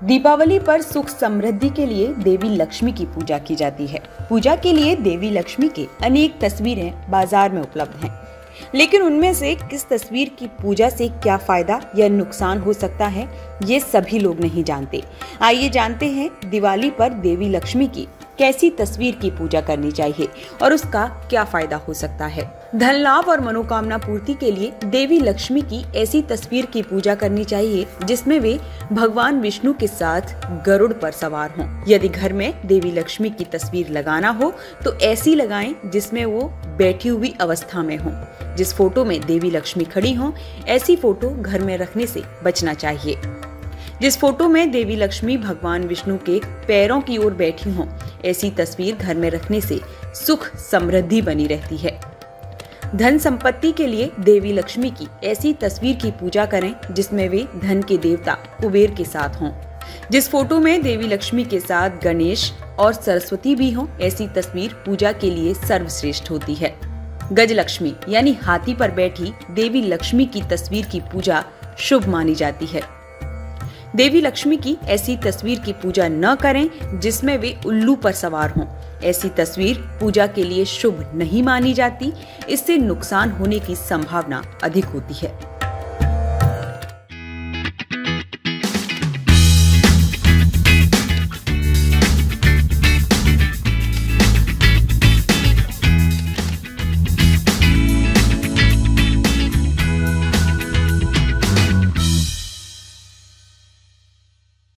दीपावली पर सुख समृद्धि के लिए देवी लक्ष्मी की पूजा की जाती है। पूजा के लिए देवी लक्ष्मी के अनेक तस्वीरें बाज़ार में उपलब्ध हैं। लेकिन उनमें से किस तस्वीर की पूजा से क्या फ़ायदा या नुकसान हो सकता है, ये सभी लोग नहीं जानते। आइए जानते हैं दिवाली पर देवी लक्ष्मी की कैसी तस्वीर की पूजा करनी चाहिए और उसका क्या फ़ायदा हो सकता है? धन लाभ और मनोकामना पूर्ति के लिए देवी लक्ष्मी की ऐसी तस्वीर की पूजा करनी चाहिए, जिसमें वे भगवान विष्णु के साथ गरुड़ पर सवार हों। यदि घर में देवी लक्ष्मी की तस्वीर लगाना हो तो ऐसी लगाएँ जिसमें वो बैठी हुई अवस्था में हो। जिस फ़ोटो में देवी लक्ष्मी खड़ी हो, ऐसी फ़ोटो घर में रखने से बचना चाहिए। जिस फ़ोटो में देवी लक्ष्मी भगवान विष्णु के पैरों की ओर बैठी हों, ऐसी तस्वीर घर में रखने से सुख समृद्धि बनी रहती है। धन संपत्ति के लिए देवी लक्ष्मी की ऐसी तस्वीर की पूजा करें, जिसमें वे धन के देवता कुबेर के साथ हों। जिस फ़ोटो में देवी लक्ष्मी के साथ गणेश और सरस्वती भी हों, ऐसी तस्वीर पूजा के लिए सर्वश्रेष्ठ होती है। गज लक्ष्मी यानी हाथी पर बैठी देवी लक्ष्मी की तस्वीर की पूजा शुभ मानी जाती है। देवी लक्ष्मी की ऐसी तस्वीर की पूजा न करें, जिसमें वे उल्लू पर सवार हों। ऐसी तस्वीर पूजा के लिए शुभ नहीं मानी जाती, इससे नुकसान होने की संभावना अधिक होती है।